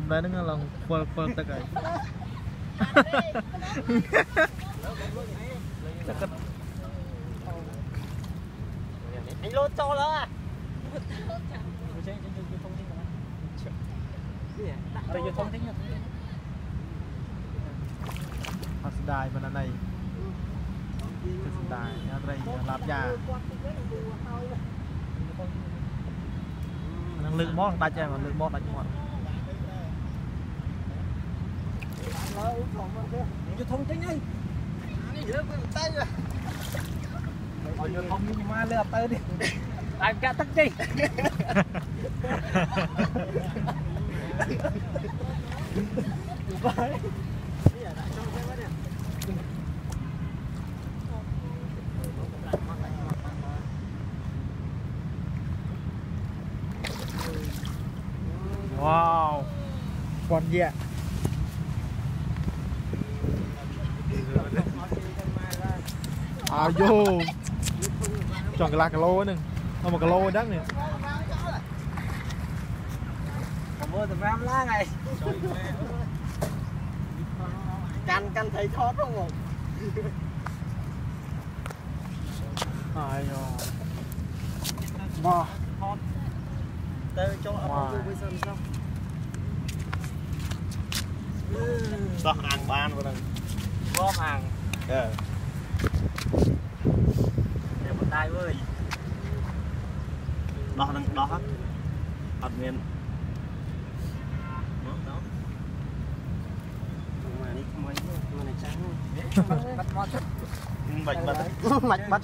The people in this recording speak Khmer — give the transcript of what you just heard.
មដែរហ្នឹងឡើងខ្វល់ខ្វល់ទឹកហើយទឹក anh lốt cho nó à ទៅយកធំតិចអត់ស្ដាយប៉ុណ្ណាណៃគឺស្ដាយអត់ត្រីឡាប់យ៉ានឹងលើកមកដាច់ហើយមកលើកមកដាច់មាត់ cho thông tính đi tay rồi ឲ្យយកធំនេះមកលើអត់ទៅទេ anh cả tắc đi វ៉ាវប៉ុនយ៉ា អាយោចង់កន្លះគីឡូហ្នឹងដល់1គីឡូហ្នឹងនេះកំមើសម្រាប់ឡើងហើយកាន់កាន់ត្រីថតហ្នឹងមកអាយោបោះថតទៅចូលអត់ទៅវិញសិនចុះសោះអាងបានប៉ុណ្ណឹង gom hàng អឺ để một tay với ដោះនឹងដោះអត់មានមកដោះ mà đi không mấy mà này trắng Bắt bắt mót មិនបាច់បាត់ mạch bắt